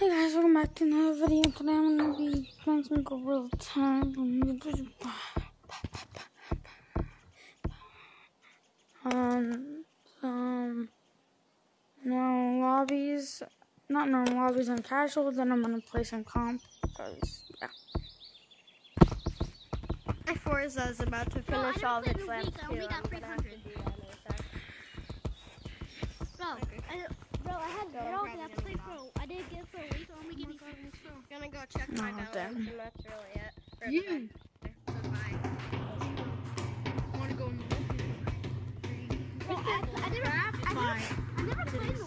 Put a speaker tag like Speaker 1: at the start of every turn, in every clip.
Speaker 1: Hey guys, welcome back to another video. Today I'm gonna be playing some Gorilla Tag. Um, some normal lobbies, not normal lobbies and casual. Then I'm gonna play some comp because yeah.
Speaker 2: Forza is about to finish
Speaker 3: didn't
Speaker 2: all
Speaker 3: the
Speaker 2: laps
Speaker 3: week, I
Speaker 2: too.
Speaker 3: only got
Speaker 2: I'm gonna have to
Speaker 3: 300.
Speaker 2: do that.
Speaker 3: Bro, I, bro, I had
Speaker 2: Go,
Speaker 3: bro,
Speaker 2: grab
Speaker 3: I
Speaker 2: your
Speaker 3: played
Speaker 2: mom.
Speaker 3: I did get for a week, so only give me five minutes.
Speaker 2: Gonna go check
Speaker 1: Oh,
Speaker 2: my balance.
Speaker 1: damn.
Speaker 2: I'm not sure yet.
Speaker 4: You.
Speaker 2: bye.
Speaker 4: want to go in the
Speaker 3: Bro, I, I never, I never, I never played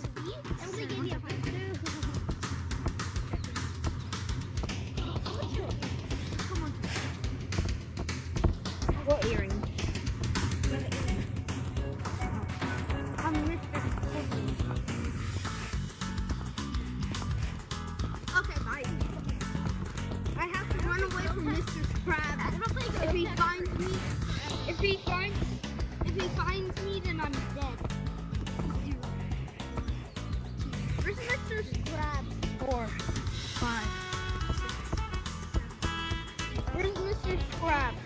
Speaker 2: Crab.
Speaker 3: I never played
Speaker 2: If he finds me, if he finds, if he finds me, then I'm dead. Where's Mr. Crab?
Speaker 4: Four.
Speaker 2: Where's Mr. Crab?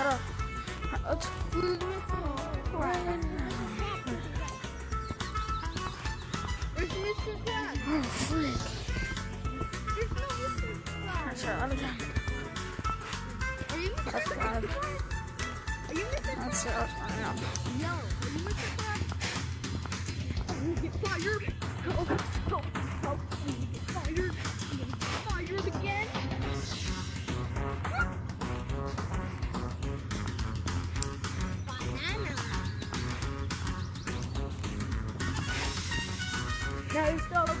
Speaker 2: Mr. Oh, oh,
Speaker 1: oh freak.
Speaker 2: There's no Mr.
Speaker 1: Up.
Speaker 2: Are you Mr.
Speaker 1: That's?
Speaker 2: Are you Mr.
Speaker 1: That's. That's
Speaker 2: are you Mr. You get fired. You get fired. You get fired again.
Speaker 4: Now it's still a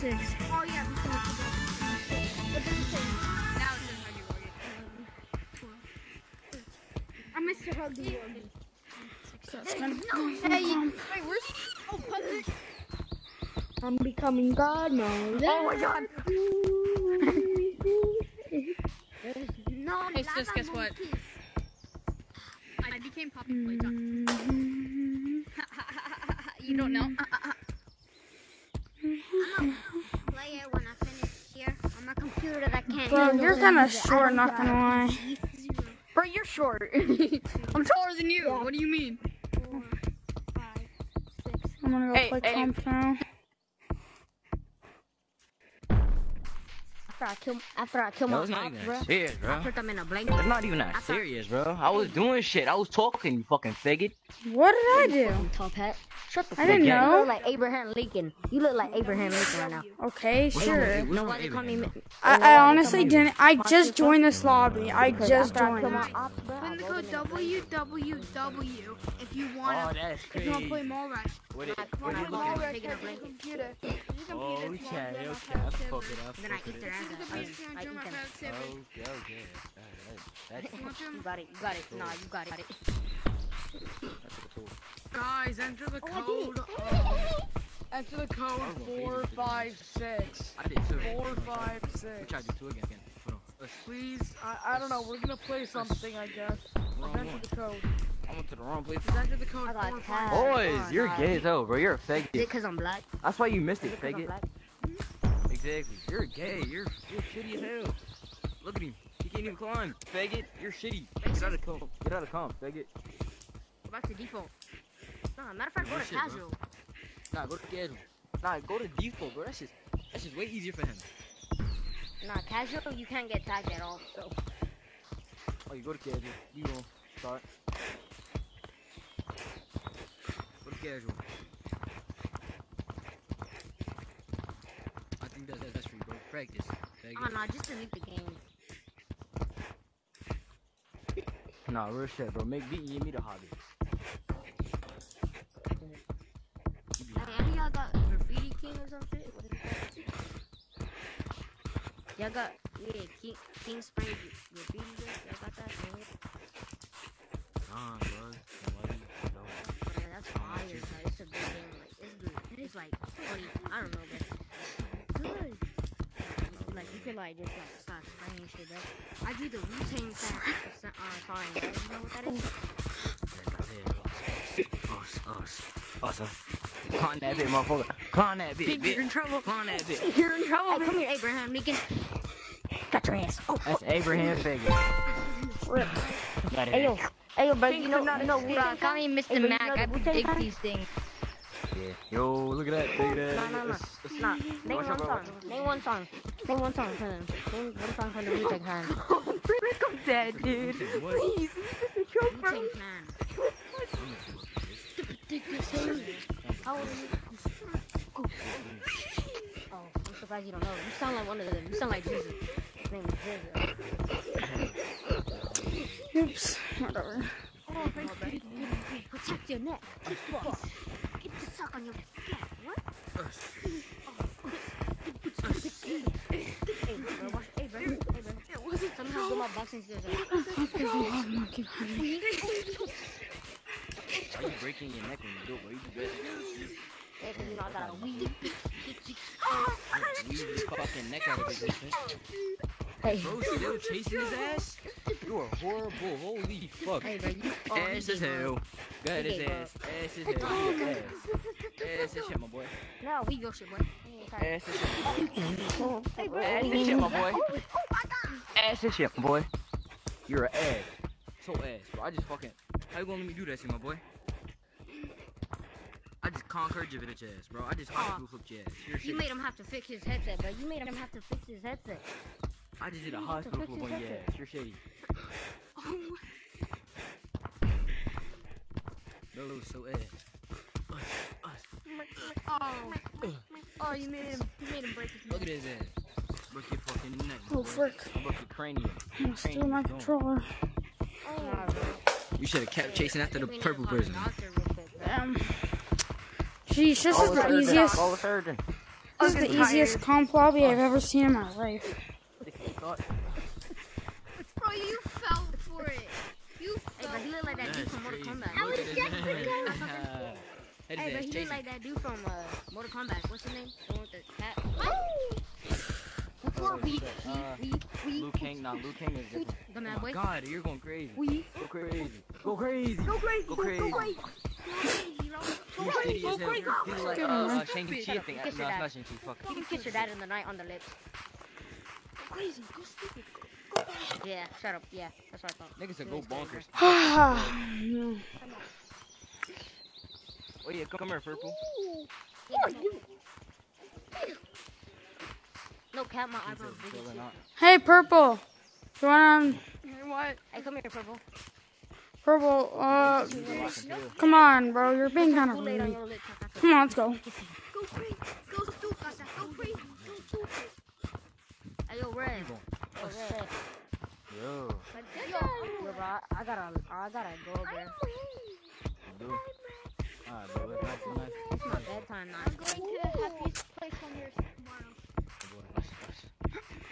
Speaker 4: six.
Speaker 2: Oh yeah, we can look it up. What does it say? Now it says how you want it. I'm Mr. Huggy Wuggy.
Speaker 1: That's gonna
Speaker 2: Hey, you- wait, where's oh public?
Speaker 4: I'm becoming God mode.
Speaker 2: Oh my God.
Speaker 3: No,
Speaker 4: Hey, sis, guess what? I became Poppy Playtime.
Speaker 1: Mm-hmm.
Speaker 4: you don't know?
Speaker 3: Play it when I finish here on my computer that can't.
Speaker 1: Bro, you're kind of short, not gonna lie.
Speaker 4: Bro, you're short. I'm taller than you. What do you mean?
Speaker 3: Four, five, six.
Speaker 1: I'm gonna go
Speaker 4: Hey,
Speaker 1: play
Speaker 4: hey.
Speaker 1: now.
Speaker 3: After I kill, after I kill
Speaker 5: Yo,
Speaker 3: my
Speaker 5: it's not
Speaker 3: ops,
Speaker 5: even
Speaker 3: bro.
Speaker 5: serious, bro.
Speaker 3: I put them in a blanket.
Speaker 5: It's not even that serious, bro. I was doing shit. I was talking, you fucking faggot.
Speaker 1: What did I do?
Speaker 3: Top hat. Shut the
Speaker 1: I didn't
Speaker 3: up.
Speaker 1: know.
Speaker 3: You look like Abraham Lincoln. You look like Abraham Lincoln right now.
Speaker 1: Okay, sure.
Speaker 3: You why they call me?
Speaker 1: I, I honestly didn't. I just joined this lobby. I just joined.
Speaker 3: kill my ops, bro,
Speaker 2: Put in the code
Speaker 3: roll it in
Speaker 2: WWW if you wanna
Speaker 5: Oh, that's
Speaker 2: if you wanna play
Speaker 5: crazy.
Speaker 2: Mall Rush.
Speaker 5: What
Speaker 3: Come
Speaker 5: what
Speaker 3: on,
Speaker 5: it
Speaker 3: I'm
Speaker 5: at?
Speaker 2: Take oh, it up, computer.
Speaker 5: Oh, okay, okay. I
Speaker 2: on
Speaker 5: fuck it, I fuck
Speaker 2: server.
Speaker 5: it, I
Speaker 3: Then I eat their ass
Speaker 2: Look
Speaker 3: out.
Speaker 2: at
Speaker 3: I
Speaker 2: me,
Speaker 3: I
Speaker 2: my
Speaker 3: them.
Speaker 2: private.
Speaker 5: Okay, okay. Alright, That's,
Speaker 2: You want to?
Speaker 3: You got it. You got it. Nah, you got it.
Speaker 5: cool.
Speaker 4: Guys, enter the
Speaker 3: Oh,
Speaker 4: code. enter the code four five six.
Speaker 5: I did too.
Speaker 4: Four five
Speaker 5: We to do two again. again. Hold on. Let's,
Speaker 4: Please, I, I don't know. We're gonna play something, I guess.
Speaker 5: wrong
Speaker 4: Enter
Speaker 5: one.
Speaker 4: the code.
Speaker 5: I went to the wrong place.
Speaker 4: Enter the code
Speaker 3: I got
Speaker 4: four
Speaker 3: tagged.
Speaker 4: five.
Speaker 5: Boys, you're
Speaker 3: nah.
Speaker 5: gay as hell, bro. You're a
Speaker 3: Is it because I'm black?
Speaker 5: That's why you missed
Speaker 3: Is
Speaker 5: it,
Speaker 3: it 'cause I'm
Speaker 5: faggot. Exactly. You're gay. You're you're shitty as hell. Look at him. He can't even climb. Faggot, you're shitty. Get out of comp. Get out of comp, faggot.
Speaker 3: Go back to default. Nah, matter of fact, go to
Speaker 5: bro.
Speaker 3: casual.
Speaker 5: Nah, go to casual. Nah, go to default, bro. That's just that's just way easier for him.
Speaker 3: Nah, casual, you can't get tagged at all. So,
Speaker 5: Oh, you go to casual. You go. Start. Go to casual. I think that, that that's for you, bro. Practice.
Speaker 3: oh no, just delete the game.
Speaker 5: Nah, real shit, bro. Make beat give me the hobby.
Speaker 3: Hey, y'all got graffiti king or some shit? What is? Y'all got yeah, king, king spray graffiti. bro? Y'all got that?
Speaker 5: Nah, bro. Why you- no.
Speaker 3: Yeah, that's fire. Like, it's a good game. Like it's good. It's like funny. I don't know, but. Like you could like just like start spraying shit. Bro. I do the Wu Tang uh, sign. You know what that is?
Speaker 5: Us, us, us, us. Climb that bit, motherfucker. Climb that bit,
Speaker 4: Think
Speaker 5: bitch.
Speaker 4: you're in trouble.
Speaker 5: Climb that bit.
Speaker 4: You're in trouble.
Speaker 3: Hey, come here, Abraham Lincoln. Got your ass. Oh,
Speaker 5: That's Abraham Faggot.
Speaker 3: rip.
Speaker 5: Got
Speaker 3: Hey yo,
Speaker 5: it.
Speaker 3: hey yo, bro.
Speaker 4: Think
Speaker 3: You know,
Speaker 4: you're not
Speaker 3: you know
Speaker 4: a
Speaker 3: Wu
Speaker 4: Call
Speaker 3: sign?
Speaker 4: me
Speaker 3: Hey,
Speaker 4: Mr.
Speaker 3: bro, you
Speaker 4: Mac.
Speaker 3: know
Speaker 4: I
Speaker 3: the Wu-Tang
Speaker 4: predict these things.
Speaker 5: Yeah. Yo, look at that. Look at
Speaker 3: Nah, name one song. Name one song. Name one song for them. Name one song for the Wu Tang Clan.
Speaker 4: I'm dead, dude.
Speaker 5: What?
Speaker 4: Please.
Speaker 3: Wu Tang Clan. How old are you? Oh, I'm surprised you don't know. You sound like one of them. You sound like Jesus. His name is Jesus.
Speaker 1: Oops. Whatever.
Speaker 3: Protect your neck. Get the suck on your neck. What? Somehow get my boxing skills up.
Speaker 1: Monkey
Speaker 5: you breaking your neck when you do it, bro? You do that.
Speaker 3: You know I got a weed.
Speaker 5: You his fucking neck out of.
Speaker 3: Hey,
Speaker 5: Bro, still chasing his ass? You are horrible. Holy fuck.
Speaker 3: hey, bro. You. Oh,
Speaker 5: ass
Speaker 3: he
Speaker 5: as
Speaker 3: gay, bro.
Speaker 5: hell. Go ahead, his ass. Ass as hell. Ass. As shit, my boy.
Speaker 3: No, we your shit, boy.
Speaker 5: Ass as shit. Ass as shit, my boy. Oh, oh, Ass this shit, my boy. You're an ass. So ass, bro. I just fucking. How you gonna let me do that shit, my boy? I just conquered your bitch ass, bro. I just oh. hospital flipped your ass. You're
Speaker 3: You
Speaker 5: shit.
Speaker 3: made him have to fix his headset, bro. You made him have to fix his headset.
Speaker 5: I just did a
Speaker 3: you have to
Speaker 5: hospital
Speaker 3: fix
Speaker 5: flip
Speaker 3: his
Speaker 5: on your
Speaker 3: headset.
Speaker 5: ass. You're shady. No, so ass. Us, us.
Speaker 2: Oh. Oh, you made him. You made him break his
Speaker 5: Look at his ass. Broke your fucking neck.
Speaker 1: Oh,
Speaker 5: boy.
Speaker 1: frick.
Speaker 5: I broke your cranium.
Speaker 1: I'm gonna steal my controller.
Speaker 3: Nah.
Speaker 5: You should have kept chasing after the
Speaker 3: We need to
Speaker 5: purple
Speaker 3: call the
Speaker 5: person.
Speaker 3: doctor real.
Speaker 1: Um. Jeez, this is the easiest.
Speaker 5: Call.
Speaker 1: This is the easiest comp lobby I've ever seen in my life.
Speaker 2: Bro, you fell for it. You
Speaker 3: Hey,
Speaker 2: fell.
Speaker 3: bro, you look like that dude from Mortal
Speaker 5: crazy.
Speaker 3: Kombat.
Speaker 5: Look at his ass. Head
Speaker 3: Hey,
Speaker 5: his
Speaker 3: bro,
Speaker 5: ass
Speaker 3: he look
Speaker 5: chasing.
Speaker 3: like that dude from uh, Mortal Kombat. What's his name? The one with the cat.
Speaker 5: Oh,
Speaker 3: We,
Speaker 5: shit.
Speaker 3: we,
Speaker 5: Uh,
Speaker 3: we, we,
Speaker 5: Luke King, nah, Luke King is different.
Speaker 3: the
Speaker 5: Oh
Speaker 3: man
Speaker 5: my
Speaker 3: boy.
Speaker 5: god, you're going crazy.
Speaker 3: We,
Speaker 5: Go crazy. Go crazy.
Speaker 3: go crazy,
Speaker 5: Go crazy.
Speaker 3: go crazy. Go
Speaker 5: You're
Speaker 3: crazy.
Speaker 5: shitty as hell. He's like uh, uh, Shang-Chi, I think.
Speaker 3: Kiss
Speaker 5: No,
Speaker 3: your
Speaker 5: it's
Speaker 3: dad.
Speaker 5: not Shang-Chi. Fuck.
Speaker 3: You can kiss your dad in the night on the lips.
Speaker 2: Go crazy. Go stupid.
Speaker 3: Yeah, shut up. Yeah, that's what I thought.
Speaker 5: Niggas said go bonkers.
Speaker 1: No.
Speaker 5: Oh yeah, come here, purple.
Speaker 3: No cap, my
Speaker 5: He's
Speaker 3: eyebrows
Speaker 5: a
Speaker 3: big as
Speaker 5: villain,
Speaker 3: shit.
Speaker 5: huh?
Speaker 1: Hey, purple. You want
Speaker 4: What?
Speaker 3: Hey, come here, purple.
Speaker 1: Purple, uh, come on, bro. You're being kind of rude.
Speaker 3: your lips. I got
Speaker 1: Come on, let's go.
Speaker 2: Go. Go. Go free. Go stupid.
Speaker 3: Hey, yo, Red.
Speaker 5: Come
Speaker 3: Yo, Red.
Speaker 5: Yo,
Speaker 3: Yo, bro, I I gotta, I gotta go, bro.
Speaker 5: do. Alright, bro. Nice, nice.
Speaker 3: It's my bedtime
Speaker 2: I'm
Speaker 3: night.
Speaker 2: going to the happiest place on earth tomorrow.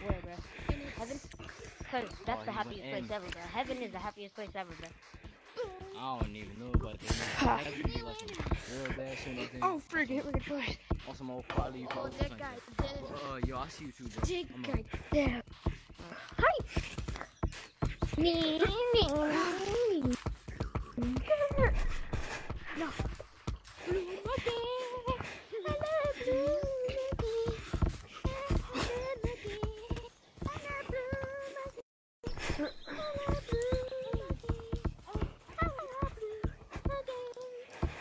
Speaker 3: Where, bro? Heaven? Cause that's
Speaker 5: Oh,
Speaker 3: the
Speaker 5: he
Speaker 3: happiest place
Speaker 5: in.
Speaker 3: ever, bro. Heaven is the happiest place ever, bro.
Speaker 5: I don't even know about this. man. That could like real bad shit. nothing.
Speaker 4: Oh, frick, hit me first.
Speaker 5: On some old quality.
Speaker 2: Oh,
Speaker 5: post
Speaker 2: that
Speaker 5: or
Speaker 2: guy
Speaker 5: something.
Speaker 2: dead.
Speaker 5: Uh, yo, I see you too, bro.
Speaker 2: Jig guy
Speaker 5: a-
Speaker 2: dead. Hi. Me, me, me. No.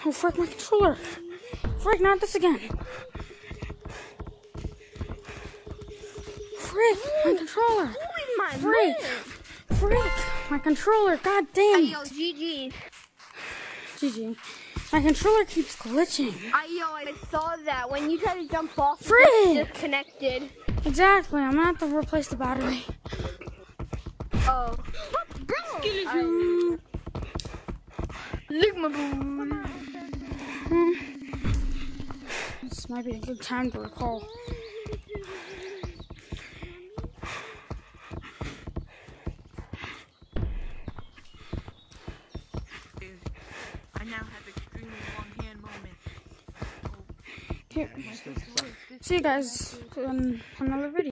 Speaker 1: Oh, frick, my controller. Frick, not this again. Frick, my controller. Frick. Frick, my controller. God damn.
Speaker 2: Yo, GG.
Speaker 1: GG. My controller keeps glitching.
Speaker 2: I yo, I saw that when you tried to jump off, it
Speaker 1: Frick.
Speaker 2: disconnected.
Speaker 1: Exactly. I'm gonna have to replace the battery.
Speaker 2: Oh.
Speaker 4: Look, my boy.
Speaker 1: This might be a good time to recall.
Speaker 6: I now have extremely long hand moment.
Speaker 1: Here. See you guys in another video.